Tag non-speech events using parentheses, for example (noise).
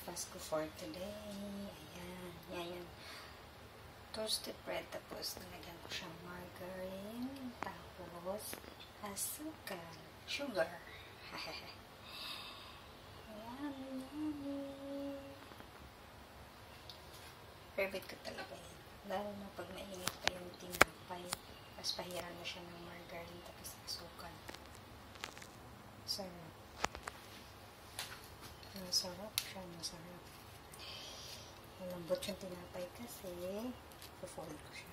breakfast ko for today. Ayan. Yan yung toasted bread. Tapos, nalagyan ko siyang margarine. Tapos, asukal. Sugar. (laughs) yummy, yummy. Favorite ko talaga yan. Lalo na pag mainit pa yung tinapay. Tapos pahiran mo siya ng margarine tapos asukal. Sarap. Masarap siya, masarap. Malambot yung tinapay kasi. Pufold ko siya.